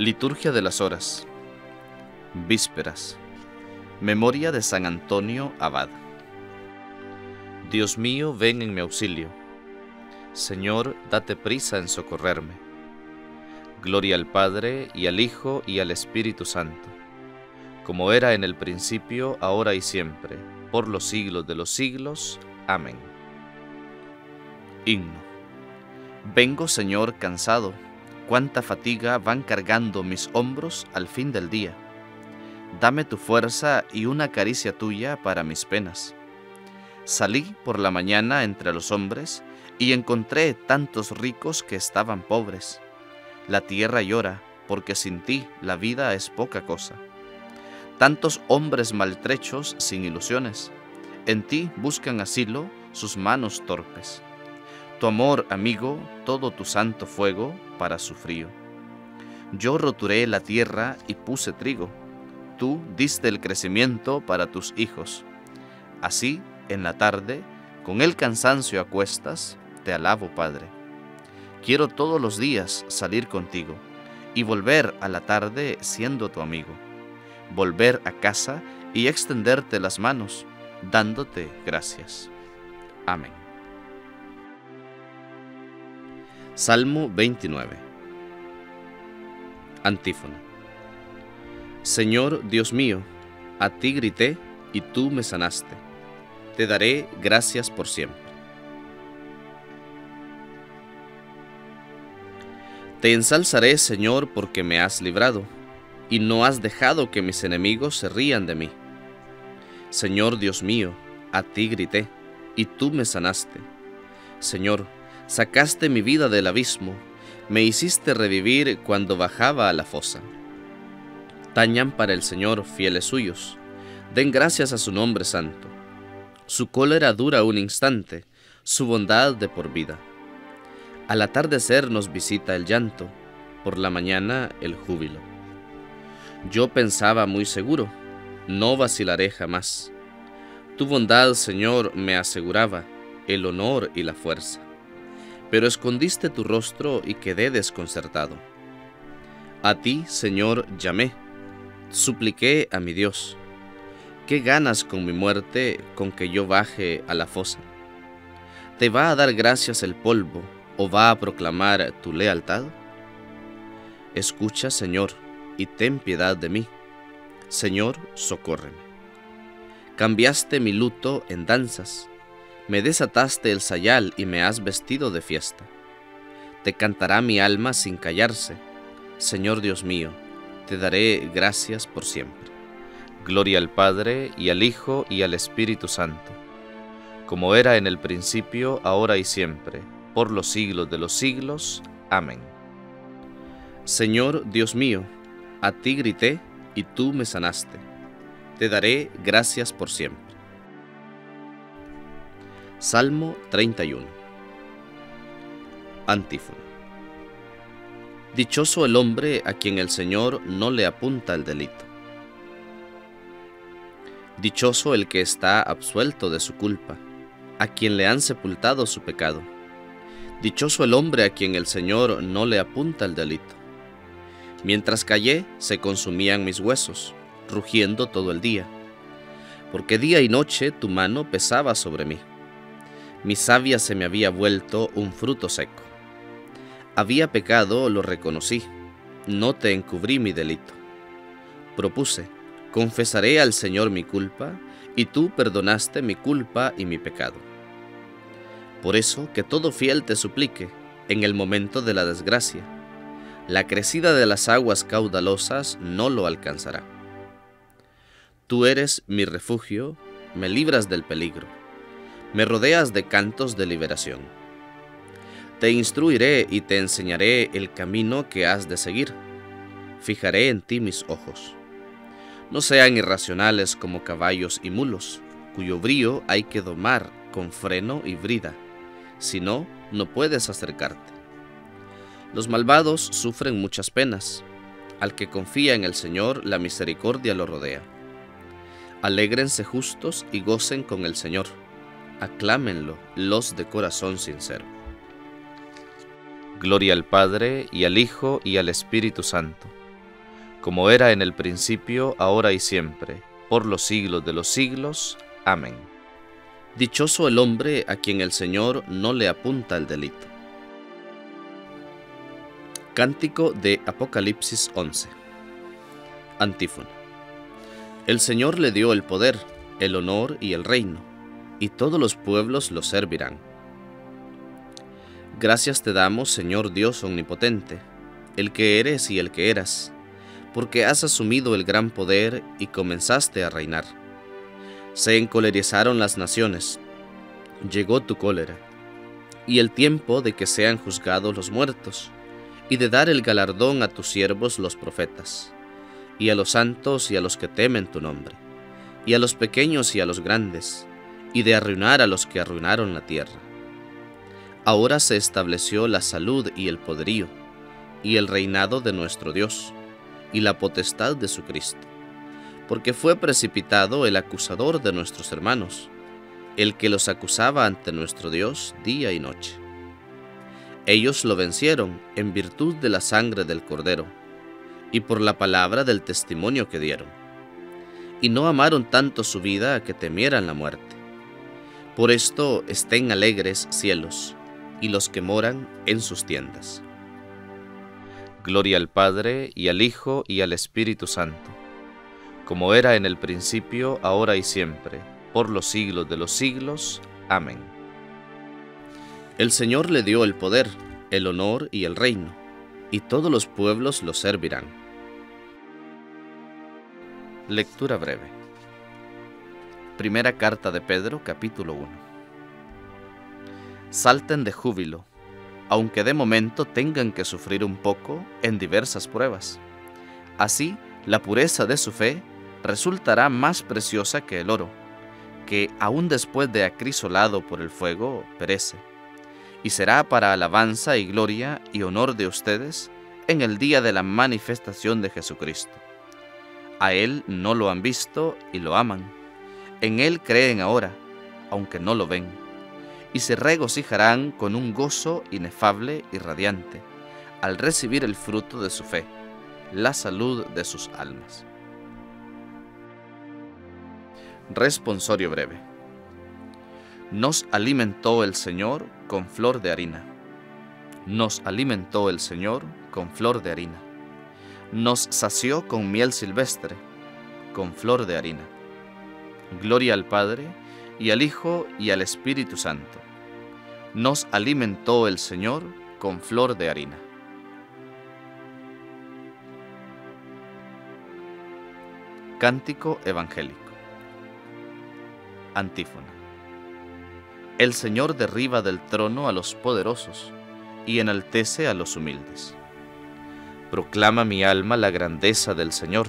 Liturgia de las Horas. Vísperas. Memoria de San Antonio Abad. Dios mío, ven en mi auxilio. Señor, date prisa en socorrerme. Gloria al Padre, y al Hijo, y al Espíritu Santo, como era en el principio, ahora y siempre, por los siglos de los siglos. Amén. Himno. Vengo, Señor, cansado cuánta fatiga van cargando mis hombros al fin del día. Dame tu fuerza y una caricia tuya para mis penas. Salí por la mañana entre los hombres y encontré tantos ricos que estaban pobres. La tierra llora, porque sin ti la vida es poca cosa. Tantos hombres maltrechos sin ilusiones, en ti buscan asilo sus manos torpes tu amor, amigo, todo tu santo fuego para su frío. Yo roturé la tierra y puse trigo. Tú diste el crecimiento para tus hijos. Así, en la tarde, con el cansancio a cuestas, te alabo, Padre. Quiero todos los días salir contigo y volver a la tarde siendo tu amigo. Volver a casa y extenderte las manos, dándote gracias. Amén. Salmo 29 Antífona Señor Dios mío, a ti grité y tú me sanaste. Te daré gracias por siempre. Te ensalzaré, Señor, porque me has librado, y no has dejado que mis enemigos se rían de mí. Señor Dios mío, a ti grité, y tú me sanaste. Señor, sacaste mi vida del abismo, me hiciste revivir cuando bajaba a la fosa. Tañan para el Señor fieles suyos, den gracias a su nombre santo. Su cólera dura un instante, su bondad de por vida. Al atardecer nos visita el llanto, por la mañana el júbilo. Yo pensaba muy seguro, no vacilaré jamás. Tu bondad, Señor, me aseguraba el honor y la fuerza pero escondiste tu rostro y quedé desconcertado. A ti, Señor, llamé, supliqué a mi Dios. ¿Qué ganas con mi muerte con que yo baje a la fosa? ¿Te va a dar gracias el polvo o va a proclamar tu lealtad? Escucha, Señor, y ten piedad de mí. Señor, socórreme. Cambiaste mi luto en danzas me desataste el sayal y me has vestido de fiesta. Te cantará mi alma sin callarse. Señor Dios mío, te daré gracias por siempre. Gloria al Padre, y al Hijo, y al Espíritu Santo, como era en el principio, ahora y siempre, por los siglos de los siglos. Amén. Señor Dios mío, a ti grité, y tú me sanaste. Te daré gracias por siempre. Salmo 31 Antífona Dichoso el hombre a quien el Señor no le apunta el delito. Dichoso el que está absuelto de su culpa, a quien le han sepultado su pecado. Dichoso el hombre a quien el Señor no le apunta el delito. Mientras callé, se consumían mis huesos, rugiendo todo el día, porque día y noche tu mano pesaba sobre mí mi savia se me había vuelto un fruto seco. Había pecado, lo reconocí, no te encubrí mi delito. Propuse, confesaré al Señor mi culpa, y tú perdonaste mi culpa y mi pecado. Por eso que todo fiel te suplique en el momento de la desgracia. La crecida de las aguas caudalosas no lo alcanzará. Tú eres mi refugio, me libras del peligro me rodeas de cantos de liberación. Te instruiré y te enseñaré el camino que has de seguir. Fijaré en ti mis ojos. No sean irracionales como caballos y mulos, cuyo brío hay que domar con freno y brida, si no, no puedes acercarte. Los malvados sufren muchas penas. Al que confía en el Señor, la misericordia lo rodea. Alégrense justos y gocen con el Señor aclámenlo los de corazón sincero. Gloria al Padre, y al Hijo, y al Espíritu Santo, como era en el principio, ahora y siempre, por los siglos de los siglos. Amén. Dichoso el hombre a quien el Señor no le apunta el delito. Cántico de Apocalipsis 11. Antífona. El Señor le dio el poder, el honor y el reino, y todos los pueblos lo servirán. Gracias te damos, Señor Dios omnipotente, el que eres y el que eras porque has asumido el gran poder y comenzaste a reinar. Se encolerizaron las naciones, llegó tu cólera, y el tiempo de que sean juzgados los muertos, y de dar el galardón a tus siervos los profetas, y a los santos y a los que temen tu nombre, y a los pequeños y a los grandes, y de arruinar a los que arruinaron la tierra. Ahora se estableció la salud y el poderío, y el reinado de nuestro Dios y la potestad de su Cristo, porque fue precipitado el acusador de nuestros hermanos, el que los acusaba ante nuestro Dios día y noche. Ellos lo vencieron en virtud de la sangre del Cordero y por la palabra del testimonio que dieron, y no amaron tanto su vida a que temieran la muerte. Por esto estén alegres cielos y los que moran en sus tiendas. Gloria al Padre, y al Hijo, y al Espíritu Santo, como era en el principio, ahora y siempre, por los siglos de los siglos. Amén. El Señor le dio el poder, el honor y el reino, y todos los pueblos lo servirán. Lectura breve. Primera carta de Pedro, capítulo 1. Salten de júbilo aunque de momento tengan que sufrir un poco en diversas pruebas. Así, la pureza de su fe resultará más preciosa que el oro, que aun después de acrisolado por el fuego perece, y será para alabanza y gloria y honor de ustedes en el día de la manifestación de Jesucristo. A Él no lo han visto y lo aman. En Él creen ahora, aunque no lo ven y se regocijarán con un gozo inefable y radiante al recibir el fruto de su fe, la salud de sus almas. Responsorio breve. Nos alimentó el Señor con flor de harina. Nos alimentó el Señor con flor de harina. Nos sació con miel silvestre, con flor de harina. Gloria al Padre, y al Hijo y al Espíritu Santo. Nos alimentó el Señor con flor de harina. Cántico Evangélico. Antífona. El Señor derriba del trono a los poderosos y enaltece a los humildes. Proclama mi alma la grandeza del Señor.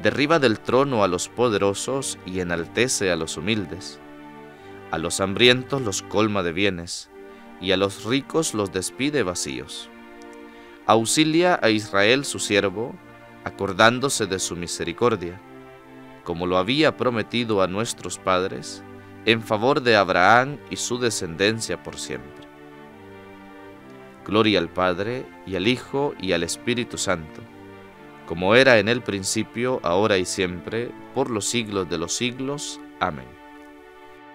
derriba del trono a los poderosos y enaltece a los humildes a los hambrientos los colma de bienes, y a los ricos los despide vacíos. Auxilia a Israel su siervo, acordándose de su misericordia, como lo había prometido a nuestros padres, en favor de Abraham y su descendencia por siempre. Gloria al Padre, y al Hijo, y al Espíritu Santo, como era en el principio, ahora y siempre, por los siglos de los siglos. Amén.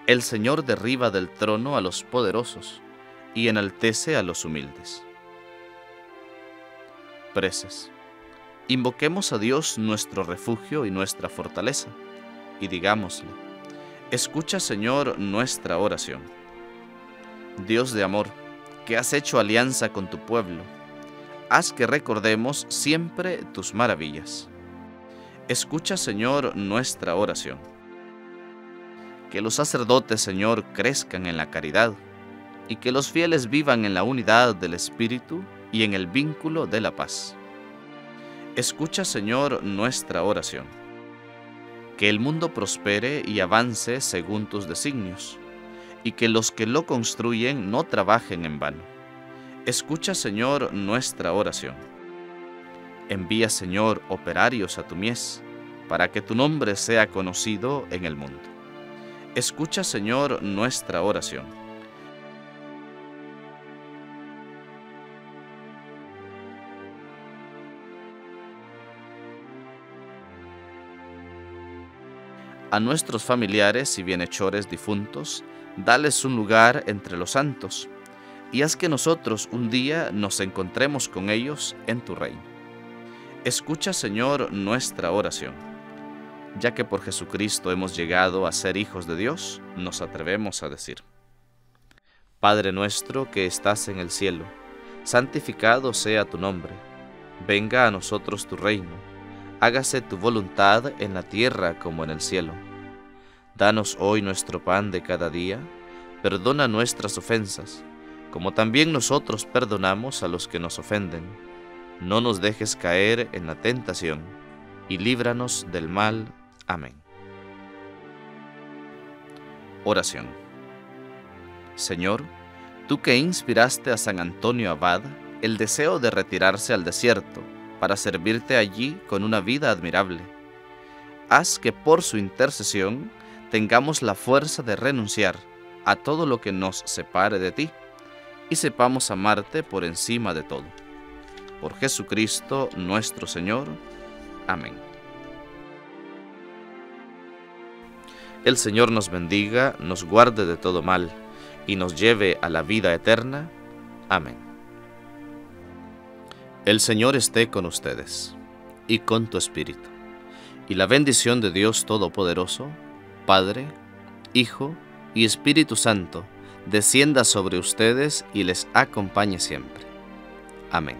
El Señor derriba del trono a los poderosos y enaltece a los humildes. Preces. Invoquemos a Dios nuestro refugio y nuestra fortaleza, y digámosle, escucha Señor nuestra oración. Dios de amor, que has hecho alianza con tu pueblo, haz que recordemos siempre tus maravillas. Escucha Señor nuestra oración que los sacerdotes, Señor, crezcan en la caridad y que los fieles vivan en la unidad del Espíritu y en el vínculo de la paz. Escucha, Señor, nuestra oración. Que el mundo prospere y avance según tus designios, y que los que lo construyen no trabajen en vano. Escucha, Señor, nuestra oración. Envía, Señor, operarios a tu mies, para que tu nombre sea conocido en el mundo. Escucha, Señor, nuestra oración. A nuestros familiares y bienhechores difuntos, dales un lugar entre los santos, y haz que nosotros un día nos encontremos con ellos en tu reino. Escucha, Señor, nuestra oración. Ya que por Jesucristo hemos llegado a ser hijos de Dios, nos atrevemos a decir, Padre nuestro que estás en el cielo, santificado sea tu nombre, venga a nosotros tu reino hágase tu voluntad en la tierra como en el cielo. Danos hoy nuestro pan de cada día, perdona nuestras ofensas, como también nosotros perdonamos a los que nos ofenden. No nos dejes caer en la tentación, y líbranos del mal. Amén. Oración. Señor, tú que inspiraste a San Antonio Abad el deseo de retirarse al desierto, para servirte allí con una vida admirable. Haz que por su intercesión tengamos la fuerza de renunciar a todo lo que nos separe de ti y sepamos amarte por encima de todo. Por Jesucristo nuestro Señor. Amén. El Señor nos bendiga, nos guarde de todo mal y nos lleve a la vida eterna. Amén. El Señor esté con ustedes y con tu espíritu. Y la bendición de Dios Todopoderoso, Padre, Hijo y Espíritu Santo, descienda sobre ustedes y les acompañe siempre. Amén.